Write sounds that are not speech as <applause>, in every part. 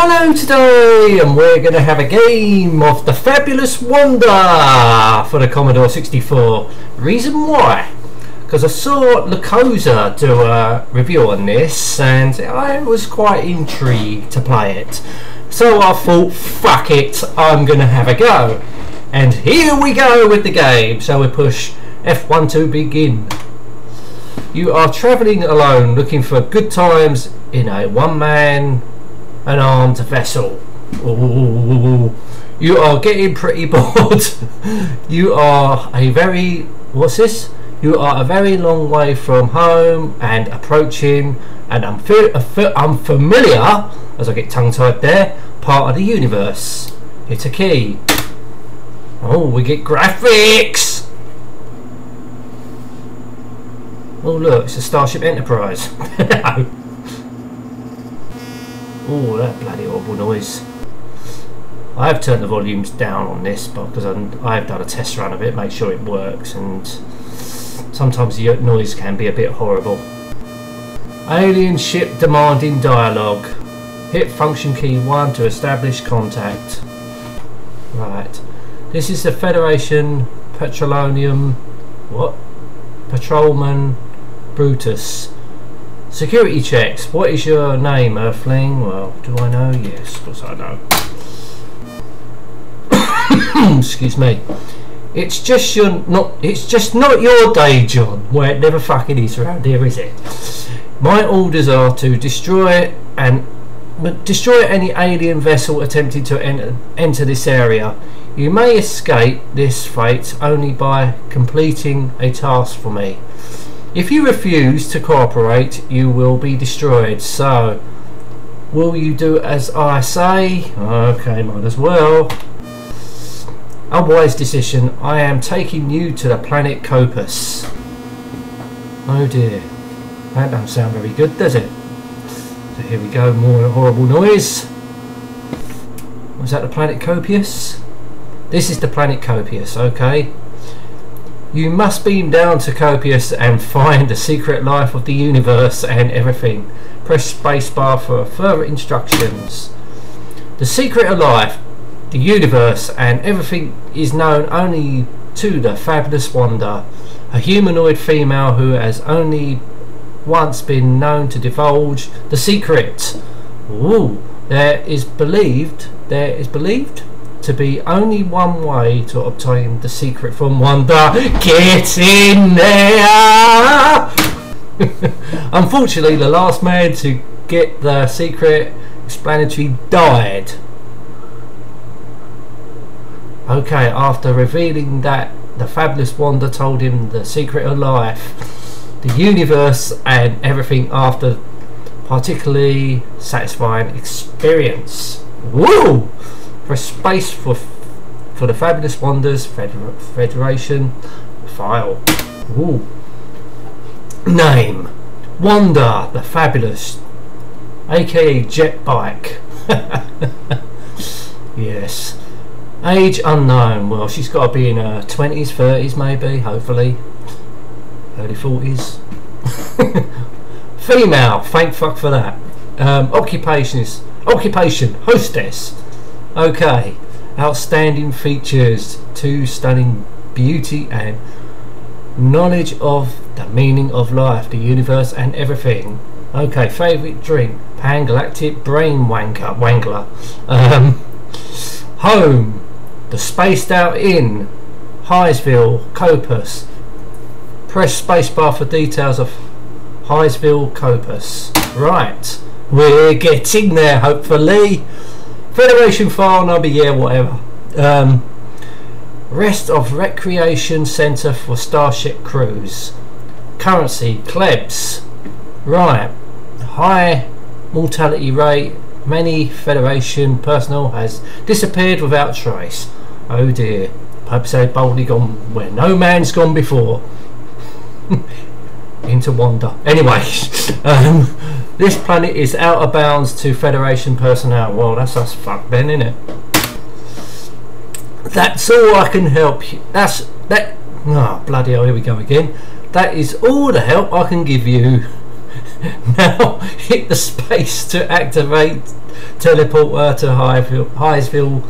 Hello today and we're going to have a game of the Fabulous Wanda for the Commodore 64. Reason why? Because I saw Lukozer do a review on this and I was quite intrigued to play it. So I thought, fuck it, I'm going to have a go. And here we go with the game. So we push F1 to begin. You are travelling alone looking for good times in a one-man an armed vessel. Ooh, you are getting pretty <laughs> bored. you are a very what's this? You are a very long way from home and approaching and I'm unfamiliar as I get tongue tied there part of the universe. Hit a key. Oh, we get graphics. Oh look, it's a Starship Enterprise. <laughs> Oh, that bloody horrible noise. I have turned the volumes down on this because I've done a test run of it, make sure it works, and sometimes the noise can be a bit horrible. Alien ship demanding dialogue. Hit function key 1 to establish contact. Right. This is the Federation Petroleum... What? Patrolman Brutus. Security checks. What is your name, Earthling? Well, do I know? Yes, of course I know. <coughs> Excuse me. It's just your not. It's just not your day, John. Where it never fucking is around here, is it? My orders are to destroy and destroy any alien vessel attempting to enter, enter this area. You may escape this fate only by completing a task for me. If you refuse to cooperate, you will be destroyed. So, will you do as I say? Okay, might as well. A wise decision. I am taking you to the planet Copus. Oh dear. That doesn't sound very good, does it? So here we go, more horrible noise. Was that the planet Copius? This is the planet Copius, okay. You must beam down to Copius and <laughs> find the secret life of the universe and everything. Press spacebar for further instructions. The secret of life, the universe and everything is known only to the fabulous Wanda. A humanoid female who has only once been known to divulge the secret. Ooh, there is believed, there is believed to be only one way to obtain the secret from Wanda. Get in there! <laughs> Unfortunately, the last man to get the secret explanatory died. Okay, after revealing that the fabulous Wanda told him the secret of life, the universe and everything after particularly satisfying experience. Woo! For space for for the Fabulous Wanda's Feder Federation file. Ooh. Name Wanda the Fabulous, aka Jet Bike. <laughs> yes. Age unknown. Well, she's got to be in her 20s, 30s, maybe, hopefully. Early 40s. <laughs> Female. Thank fuck for that. Um, occupation is occupation hostess. Okay, outstanding features, two stunning beauty and knowledge of the meaning of life, the universe and everything. Okay, favourite drink, Pan Galactic Brain Wanker, Wangler. Um, home, the Spaced Out Inn, Highsville, Copus. Press spacebar for details of Highsville, Copus. Right, we're getting there hopefully. Federation file number, yeah, whatever. Um, rest of Recreation Centre for Starship Crews. Currency, Klebs. Right. High mortality rate. Many Federation personnel has disappeared without trace. Oh dear. Pope said boldly gone where no man's gone before. <laughs> Into Wanda. Anyway, <laughs> um, this planet is out of bounds to Federation personnel. Well, that's us fucked then, isn't it? That's all I can help you. That's that. Oh, bloody hell, here we go again. That is all the help I can give you. <laughs> now hit the space to activate teleporter uh, to Highville, Highsville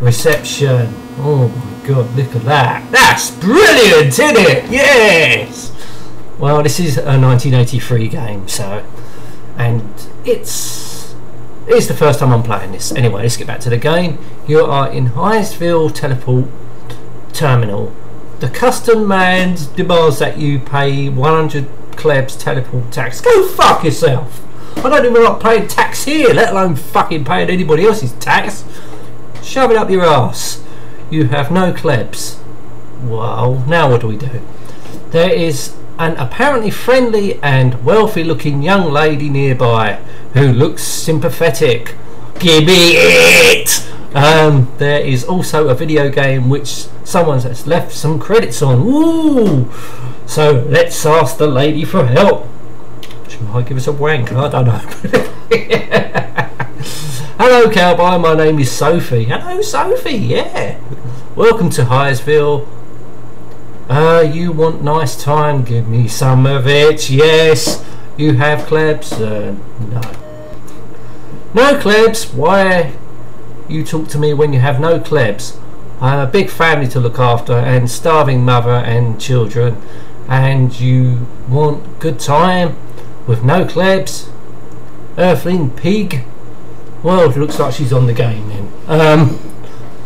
reception. Oh my god, look at that. That's brilliant, isn't it? Yes! Well, this is a 1983 game, so. And it's. It's the first time I'm playing this. Anyway, let's get back to the game. You are in Highsville Teleport Terminal. The custom man demands that you pay 100 klebs teleport tax. Go fuck yourself! I don't even like paying tax here, let alone fucking paying anybody else's tax. Shove it up your ass. You have no klebs. Well, now what do we do? There is an apparently friendly and wealthy looking young lady nearby who looks sympathetic. Give me it! Um, there is also a video game which someone has left some credits on. So let's ask the lady for help. She might give us a wank, I don't know. <laughs> Hello, cowboy. My name is Sophie. Hello, Sophie. Yeah. Welcome to Uh, you want nice time? Give me some of it. Yes. You have klebs? Uh, no. No klebs? Why you talk to me when you have no klebs? I have a big family to look after and starving mother and children. And you want good time with no klebs? Earthling pig? Well, it looks like she's on the game then. Um,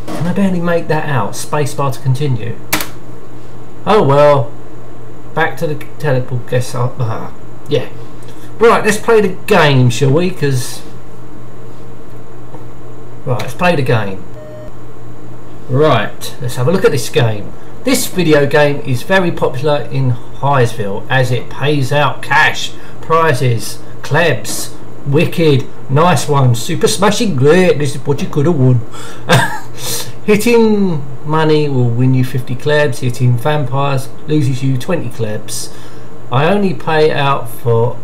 can I barely make that out? Spacebar to continue. Oh well. Back to the teleport. Guess I. Uh, yeah. Right, let's play the game, shall we? Because. Right, let's play the game. Right, let's have a look at this game. This video game is very popular in Highsville as it pays out cash, prizes, klebs, wicked, Nice one. Super smashing great. This is what you could have won. <laughs> Hitting money will win you 50 klebs. Hitting vampires loses you 20 klebs. I only pay out for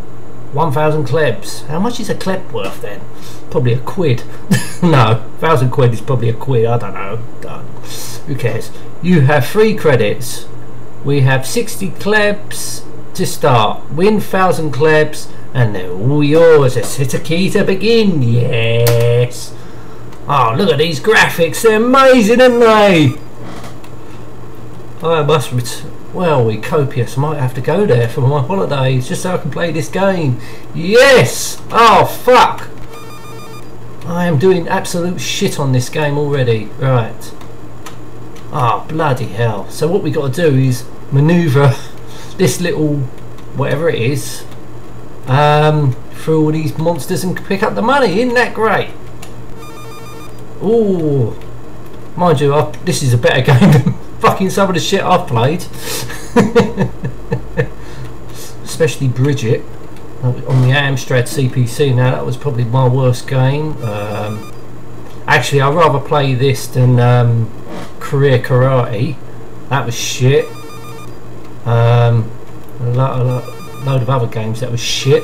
1,000 klebs. How much is a kleb worth then? Probably a quid. <laughs> no, 1,000 quid is probably a quid. I don't know. Who cares? You have three credits. We have 60 klebs to start. Win 1,000 klebs and they're all yours. It's hit a key to begin. Yes. Oh, look at these graphics. They're amazing, aren't they? I must. Well, we copious. Might have to go there for my holidays just so I can play this game. Yes. Oh fuck. I am doing absolute shit on this game already. Right. Oh bloody hell. So what we got to do is manoeuvre <laughs> this little whatever it is um, through all these monsters and pick up the money. Isn't that great? Ooh, mind you, I, this is a better game than <laughs> fucking some of the shit I've played. <laughs> Especially Bridget uh, on the Amstrad CPC. Now that was probably my worst game. Um, actually, I'd rather play this than um, Career Karate. That was shit. Um, a lot, a lot, load of other games that was shit.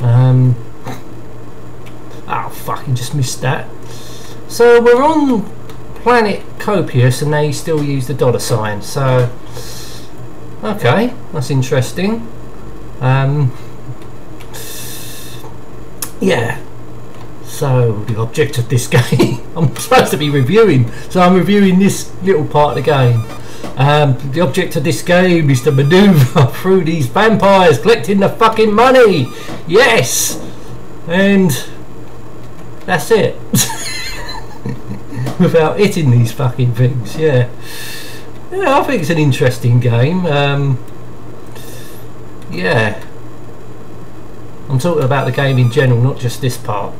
Um, <laughs> oh, fucking just missed that. So we're on planet Copious and they still use the dollar sign. So, okay, that's interesting. Um, yeah. So the object of this <laughs> game, I'm supposed to be reviewing, so I'm reviewing this little part of the game. Um, the object of this game is to maneuver <laughs> through these vampires collecting the fucking money. Yes! And that's it. <laughs> Without hitting these fucking things, yeah. Yeah, I think it's an interesting game. Um, yeah. I'm talking about the game in general, not just this part.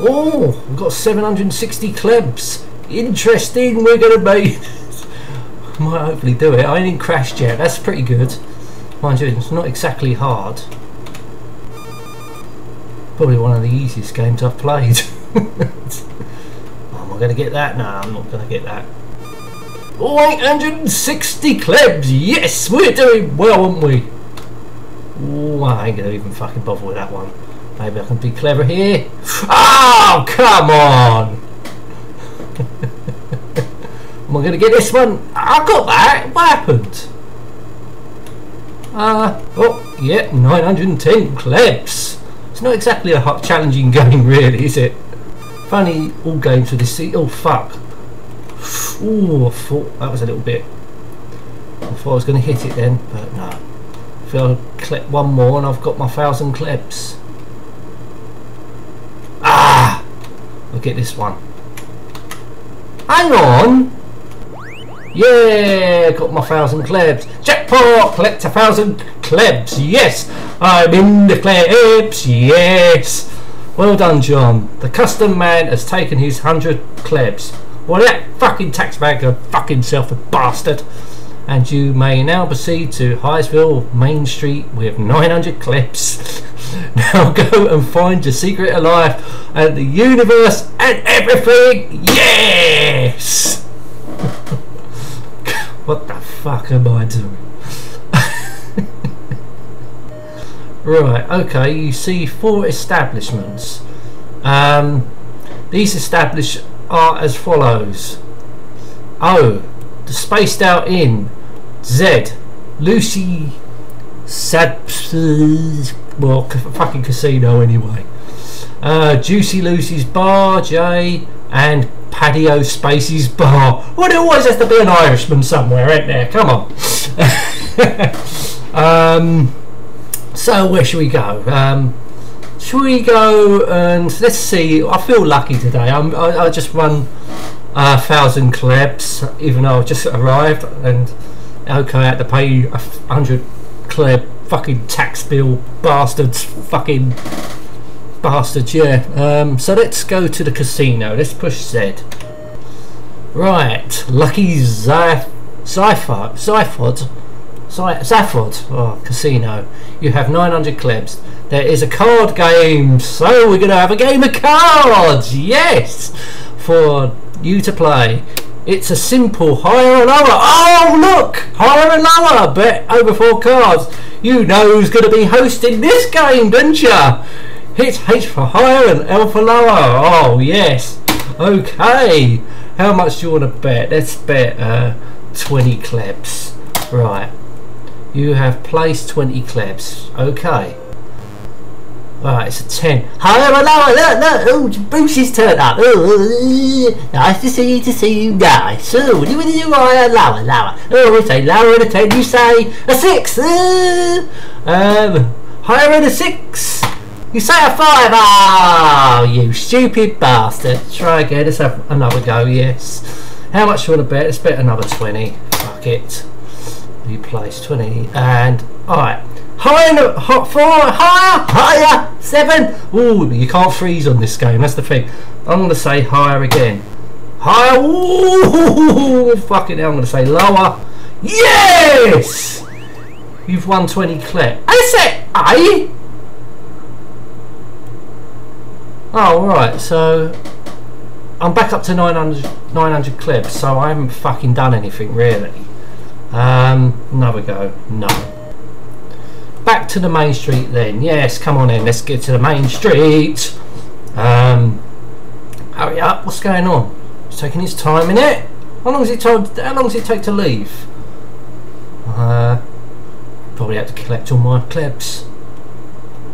Oh, we've got 760 klebs. Interesting, we're to be... <laughs> Might hopefully do it. I didn't crash yet, that's pretty good. Mind you, it's not exactly hard. Probably one of the easiest games I've played. <laughs> to get that? No, I'm not to get that. 860 klebs! Yes, we're doing well, aren't we? Ooh, I ain't to even fucking bother with that one. Maybe I can be clever here. Oh, come on! <laughs> Am I to get this one? I got that. What happened? Uh, oh, yeah, 910 klebs. It's not exactly a hot, challenging <laughs> game, really, is it? Funny, all games with this seat. Oh, fuck. Ooh, I thought that was a little bit. I thought I was going to hit it then, but no. I feel I'll clip one more and I've got my thousand clips. Ah! I'll get this one. Hang on! Yeah, got my thousand clips. Jackpot! Collect a thousand clips. Yes, I'm in the clips. Yes. Well done, John. The custom man has taken his hundred klebs. Well, that fucking taxman can fuck himself, a bastard. And you may now proceed to Highsville Main Street with 900 klebs. <laughs> now go and find your secret life and the universe and everything. Yes. <laughs> What the fuck am I doing? Right, okay, you see four establishments. Um, these established are as follows. O, the Spaced Out Inn. Z, Lucy Sad... Well, fucking casino anyway. Uh, Juicy Lucy's Bar, J, and Paddy O'Spaces Bar. Well, there always has to be an Irishman somewhere, ain't there? Come on. <laughs> um, so where should we go? Um, should we go and let's see? I feel lucky today. I'm, I, I just won a thousand klebs, even though I've just arrived, and okay, I had to pay you a hundred kleb fucking tax bill bastards fucking bastards, yeah. Um, so let's go to the casino. Let's push Z. Right, Lucky Zyphod, Zyphod, Zaphod, oh, casino. You have 900 klebs. There is a card game, so we're going to have a game of cards, yes, for you to play. It's a simple higher and lower. Oh, look! Higher and lower. Bet over four cards. You know who's going to be hosting this game, don't you? It's H for higher and L for lower. Oh, yes. Okay. How much do you want to bet? Let's bet uh, 20 klebs. Right. You have placed 20 klebs. Okay. Right, it's a 10. Higher and lower. Look, look. Oh, Bruce's turned up. Oh, nice to see you, to see you guys. Do you do? Higher, lower, lower. Oh, we say lower and a 10. You say a 6. Uh, um, higher and a 6. You say a five! Oh, you stupid bastard. Try again. Let's have another go, yes. How much you want to bet? Let's bet another 20. Fuck it. You place 20. And, alright. Higher, hot four, higher, higher, seven. Ooh, you can't freeze on this game. That's the thing. I'm to say higher again. Higher. Ooh, fucking hell. I'm to say lower. Yes! You've won 20 clip. I said, I. Oh, right, so I'm back up to 900, 900 clips, so I haven't fucking done anything really. Um, another go. No. Back to the main street then. Yes, come on in. Let's get to the main street. Um, hurry up. What's going on? It's taking his time in it. How long does it take? How long does it take to leave? Uh, probably have to collect all my clips.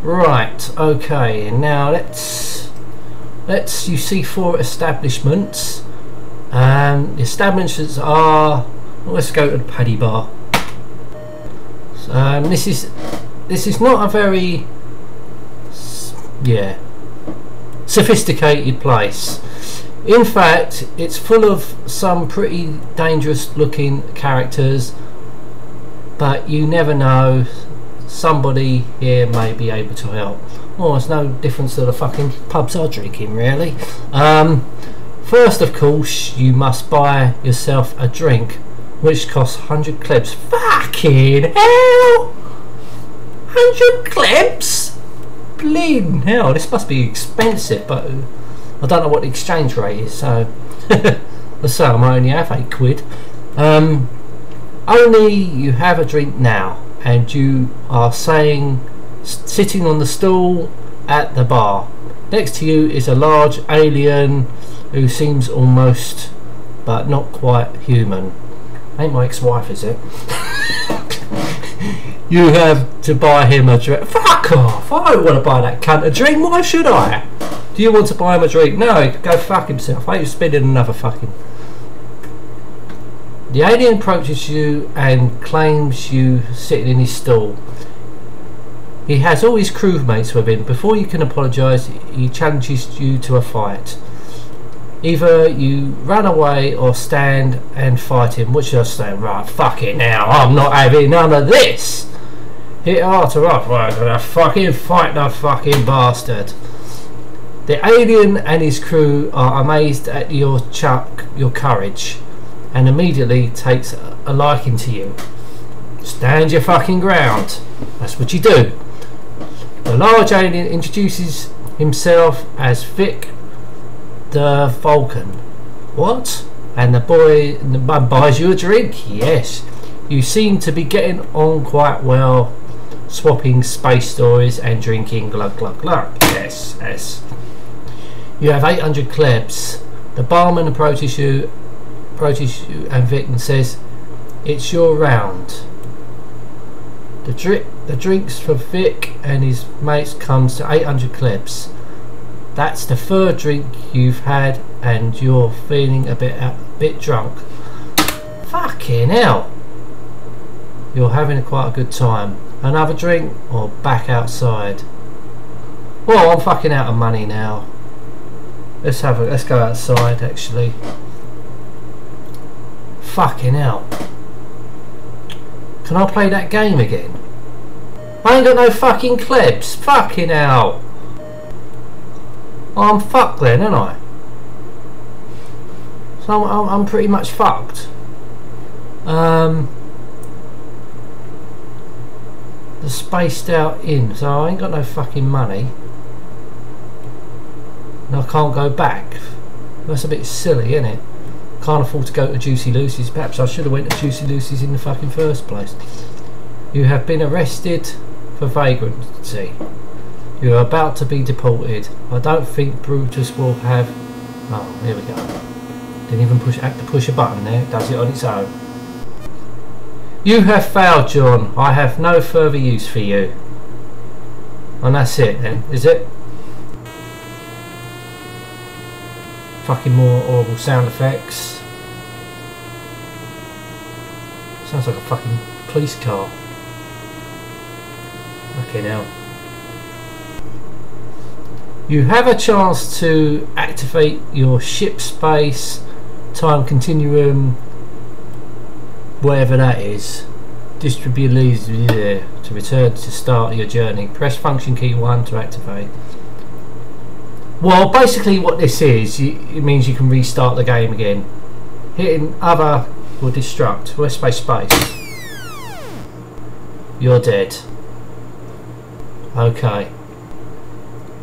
Right. Okay. Now let's let's you see four establishments um, the establishments are let's go to the paddy bar. Um, this is this is not a very yeah sophisticated place. In fact it's full of some pretty dangerous looking characters but you never know. Somebody here may be able to help. Oh, it's no difference to the fucking pubs I drink in, really. Um, first, of course, you must buy yourself a drink, which costs 100 klebs. Fucking hell! 100 klebs? Bleeding hell, this must be expensive, but I don't know what the exchange rate is, so... <laughs> Let's say I only have 8 quid. Um, only you have a drink now, and you are saying sitting on the stool at the bar. Next to you is a large alien who seems almost but not quite human. Ain't my ex-wife, is it? <laughs> you have to buy him a drink. Fuck off! I don't want to buy that cunt a drink. Why should I? Do you want to buy him a drink? No, go fuck himself. I ain't spending another fucking. The alien approaches you and claims you sitting in his stall. He has all his crewmates with him. Before you can apologise, he challenges you to a fight. Either you run away or stand and fight him. Which you're saying, right, fuck it now, I'm not having none of this! Hit Arthur up, right, I'm gonna fucking fight the fucking bastard. The alien and his crew are amazed at your chuck, your courage, and immediately takes a liking to you. Stand your fucking ground. That's what you do. The large alien introduces himself as Vic the Falcon. What? And the boy buys you a drink? Yes. You seem to be getting on quite well, swapping space stories and drinking glug glug glug. Yes, yes. You have 800 klebs. The barman approaches you, approaches you and Vic and says, "It's your round." The drink, the drinks for Vic and his mates comes to 800 klebs. That's the third drink you've had and you're feeling a bit a bit drunk. Fucking hell. You're having quite a good time. Another drink or back outside? Well, I'm fucking out of money now. Let's have a let's go outside actually. Fucking hell. Can I play that game again? I ain't got no fucking clips. Fucking hell. I'm fucked then, aren't I? So I'm, I'm pretty much fucked. Um, the spaced out in, so I ain't got no fucking money. And I can't go back. That's a bit silly, isn't it? Can't afford to go to Juicy Lucy's. Perhaps I should have went to Juicy Lucy's in the fucking first place. You have been arrested for vagrancy. You are about to be deported. I don't think Brutus will have... Oh, here we go. Didn't even push act to push a button there. It does it on its own. You have failed, John. I have no further use for you. And that's it then, is it? Fucking more horrible sound effects. Sounds like a fucking police car. Fucking hell. You have a chance to activate your ship space time continuum whatever that is. Distribute leads to return to start your journey. Press function key 1 to activate. Well basically what this is it means you can restart the game again. Hitting other will destruct. Where's space space. You're dead. Okay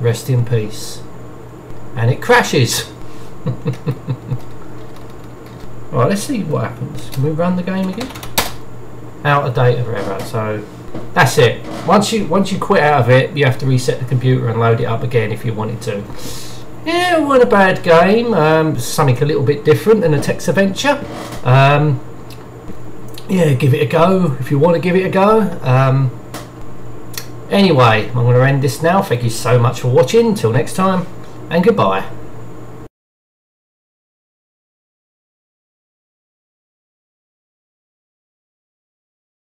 rest in peace and it crashes <laughs> Right, let's see what happens. Can we run the game again? Out of date forever. So that's it. Once you once you quit out of it, you have to reset the computer and load it up again if you wanted to. Yeah, wasn't a bad game. Um, something a little bit different than a text adventure. Um, yeah, give it a go if you want to give it a go. Um, anyway, I'm going to end this now. Thank you so much for watching. Until next time, and goodbye.